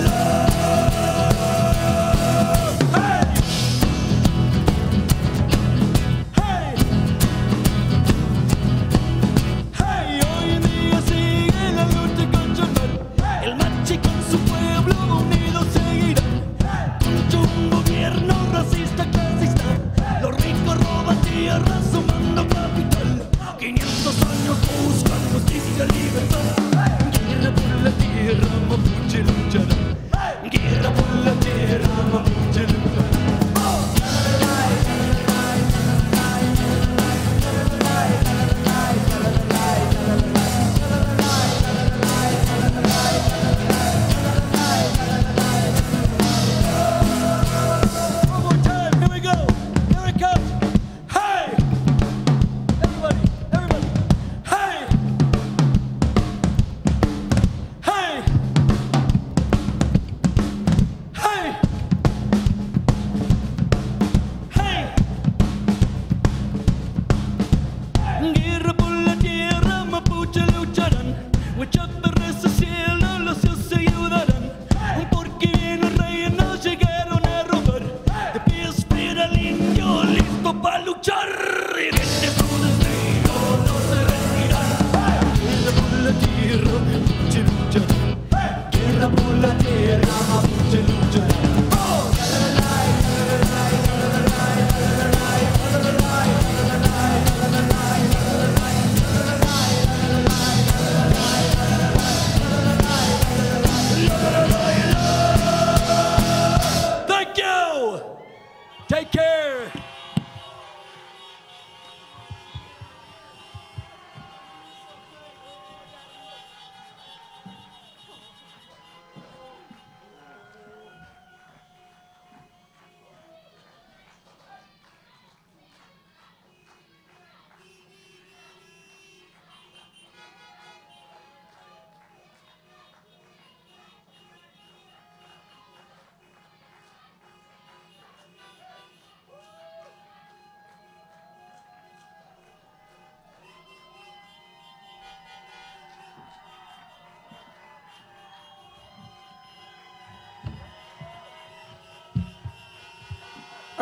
love.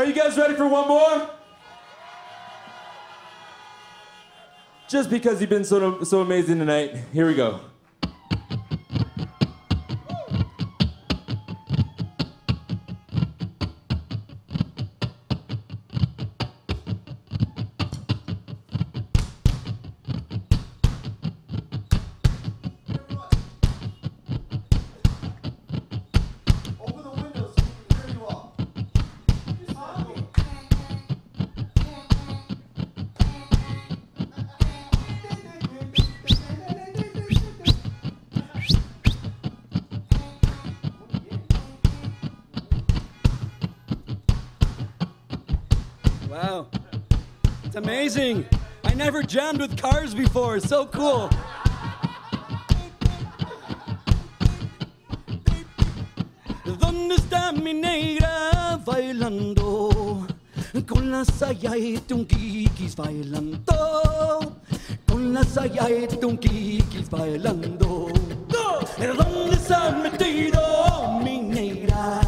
Are you guys ready for one more? Just because you've been so, so amazing tonight, here we go. Wow. It's amazing. I never jammed with cars before. So cool. ¿Dónde está mi negra bailando? Con la saya y tunquiquis bailando. Con la saya y tunquiquis bailando. ¿Dónde metido mi negra?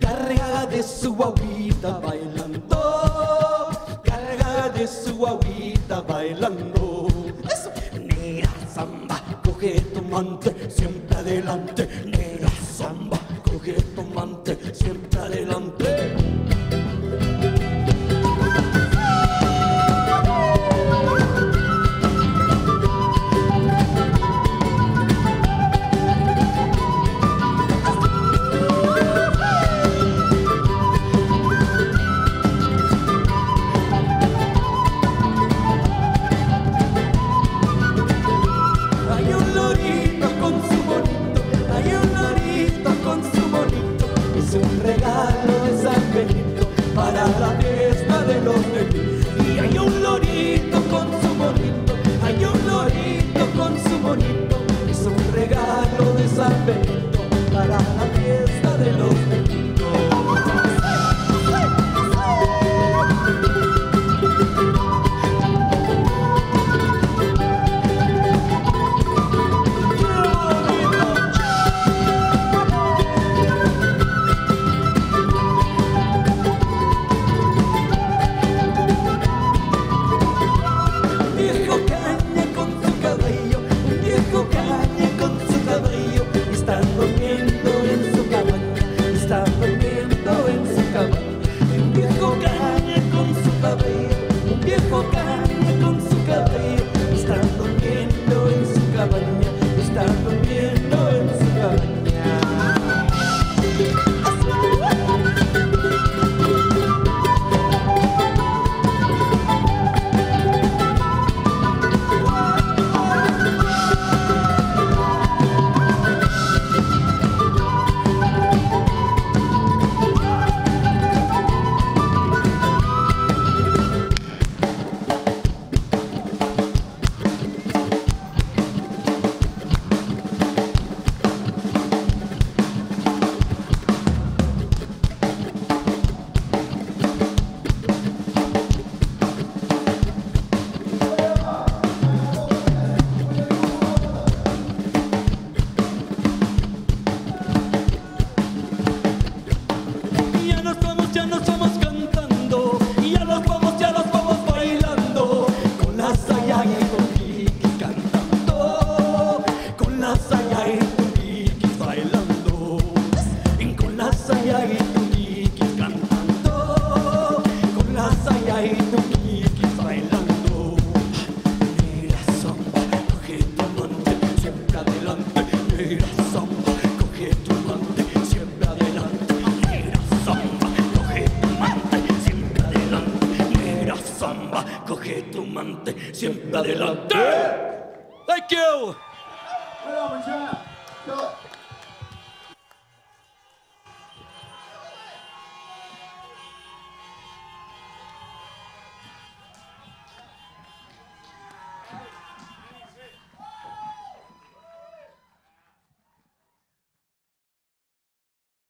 Cargada de su agüita bailando. Siempre adelante. la fiesta de los. Y hay un lorito con su monito, hay un lorito con su monito. con Soy el que bailando, soy la samba que cantando, soy la samba que bailando. Samba, coge tu mante, siempre adelante. Samba, coge tu mante, siempre adelante. Samba, coge tu mante, siempre adelante. Samba, coge tu mante, siempre adelante. đâu mình chưa? Chưa.